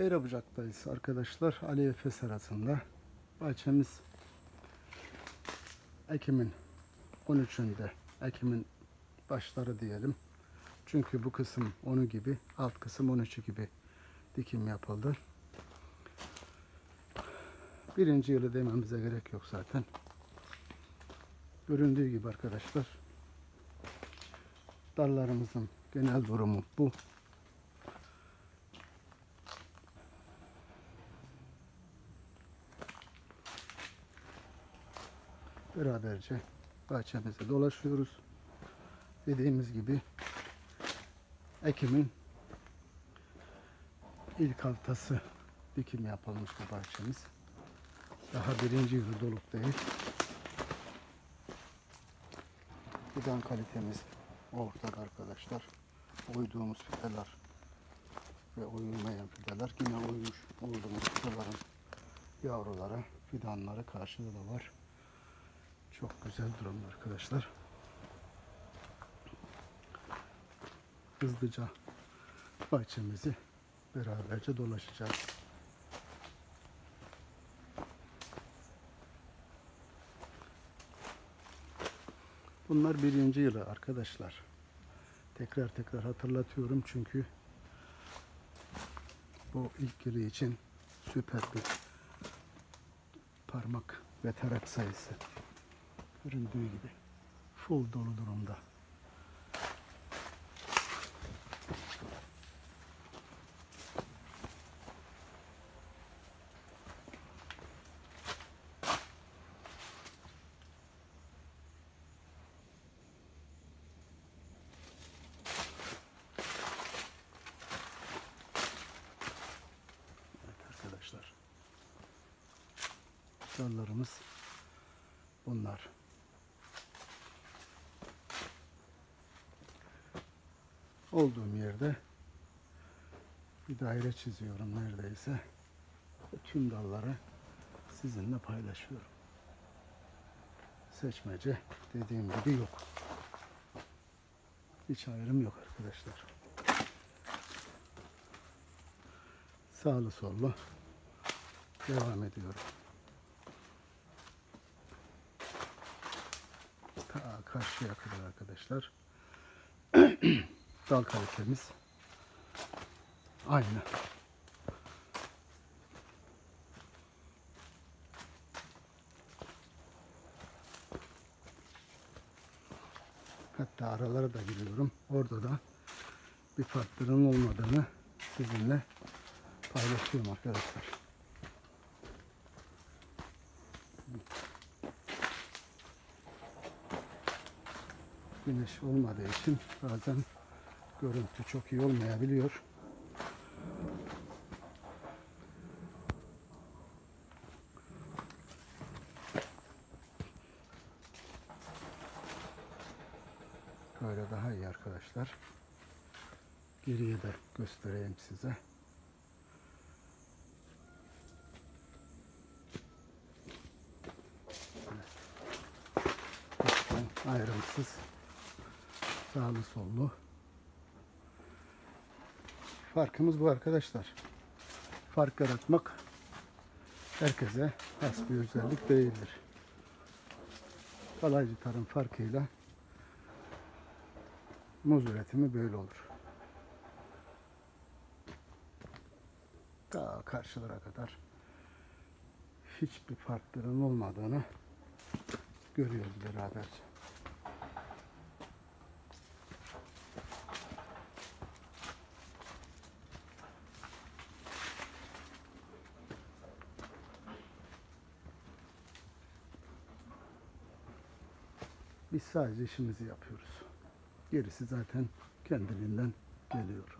Beyrabucak'tayız arkadaşlar. Ali Efes arasında. Bahçemiz Ekim'in 13'ünde. Ekim'in başları diyelim. Çünkü bu kısım 10'u gibi, alt kısım 13'ü gibi dikim yapıldı. Birinci yılı dememize gerek yok zaten. Göründüğü gibi arkadaşlar. Dallarımızın genel durumu bu. Beraberce bahçemize dolaşıyoruz. Dediğimiz gibi Ekim'in ilk haftası dikim yapılmış bu bahçemiz. Daha birinci yılı doluk değil. Fidan kalitemiz ortada arkadaşlar. Uyduğumuz fideler ve uyulmayan fideler yine uymuş olduğumuz fidelerin yavruları, fidanları karşıda da var. Çok güzel durumda arkadaşlar. Hızlıca bahçemizi beraberce dolaşacağız. Bunlar birinci yılı arkadaşlar. Tekrar tekrar hatırlatıyorum çünkü bu ilk yılı için süper bir parmak ve tarak sayısı göründüğü gibi full dolu durumda. Arkadaşlar. Dallarımız bunlar. Olduğum yerde bir daire çiziyorum neredeyse. Tüm dalları sizinle paylaşıyorum. Seçmece dediğim gibi yok. Hiç ayrım yok arkadaşlar. Sağlı sollu devam ediyorum. Ta karşıya kadar arkadaşlar. Dal kalitemiz aynı. Hatta aralara da giriyorum. Orada da bir farklılığın olmadığını sizinle paylaşıyorum arkadaşlar. Güneş olmadığı için bazen görüntü çok iyi olmayabiliyor. Böyle daha iyi arkadaşlar. Geriye de göstereyim size. Ayrımsız sağlı sollu farkımız bu arkadaşlar. Fark yaratmak herkese has bir özellik değildir. Kalaycı tarım farkıyla muz üretimi böyle olur. Daha karşılara kadar hiçbir farklılığın olmadığını görüyoruz beraberce. Biz sadece işimizi yapıyoruz. Gerisi zaten kendiliğinden geliyor.